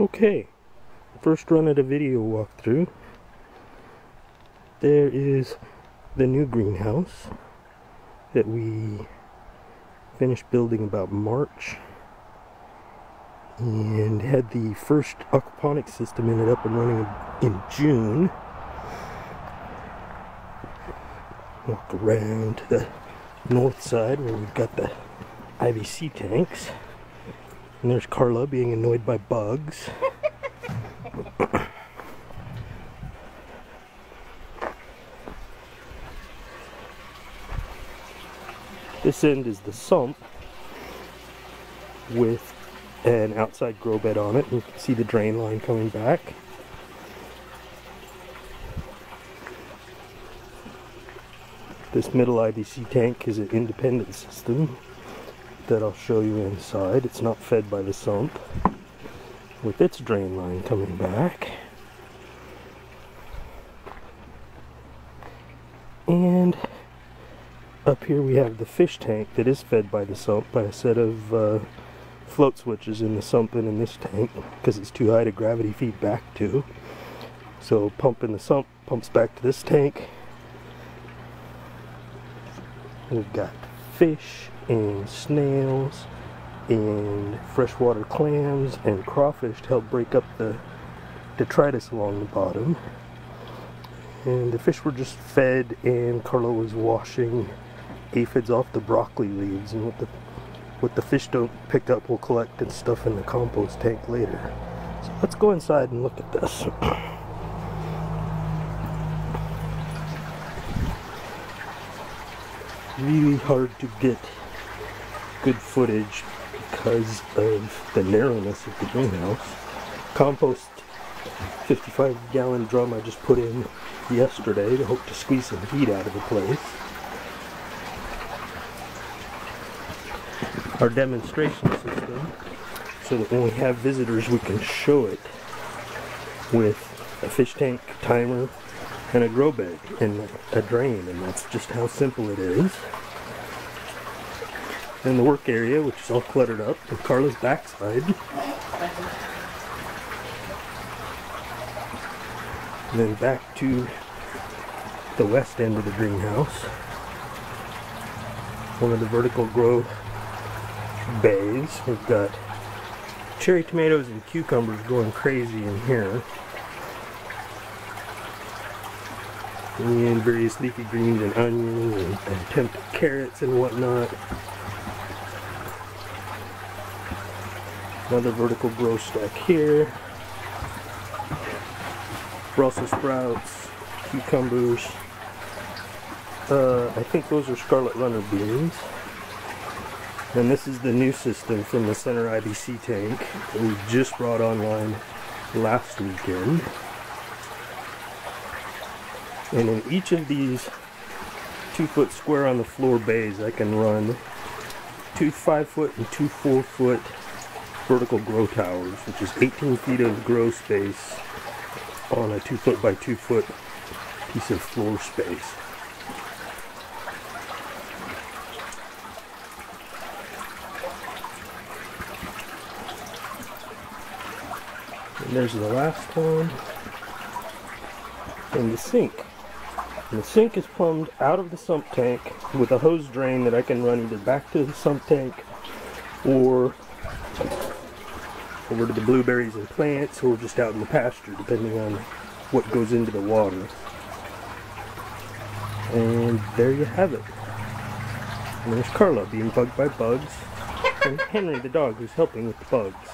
Okay, first run of the video walkthrough. There is the new greenhouse that we finished building about March and had the first aquaponics system ended up and running in June. Walk around to the north side where we've got the IBC tanks. And there's Carla being annoyed by bugs. this end is the sump with an outside grow bed on it. You can see the drain line coming back. This middle IBC tank is an independent system that I'll show you inside. It's not fed by the sump with its drain line coming back. And up here we have the fish tank that is fed by the sump by a set of uh, float switches in the sump and in this tank because it's too high to gravity feed back to. So pump in the sump pumps back to this tank. We've got fish and snails and freshwater clams and crawfish to help break up the detritus along the bottom. And the fish were just fed and Carla was washing aphids off the broccoli leaves and what the what the fish don't pick up we'll collect and stuff in the compost tank later. So let's go inside and look at this. really hard to get good footage because of the narrowness of the greenhouse. Compost 55 gallon drum I just put in yesterday to hope to squeeze some heat out of the place. Our demonstration system so that when we have visitors we can show it with a fish tank timer and a grow bed and a drain and that's just how simple it is in the work area, which is all cluttered up, with Carla's backside. And then back to the west end of the greenhouse. One of the vertical grow bays. We've got cherry tomatoes and cucumbers going crazy in here. And various leafy greens and onions and, and tempted carrots and whatnot. Another vertical grow stack here. Brussels sprouts, cucumbers. Uh, I think those are scarlet runner beans. And this is the new system from the center IBC tank that we just brought online last weekend. And in each of these two foot square on the floor bays I can run two five foot and two four foot vertical grow towers, which is 18 feet of grow space on a 2 foot by 2 foot piece of floor space. And there's the last one. And the sink. The sink is plumbed out of the sump tank with a hose drain that I can run either back to the sump tank or over to the blueberries and plants or just out in the pasture depending on what goes into the water. And there you have it. And there's Carla being bugged by bugs and Henry the dog who's helping with the bugs.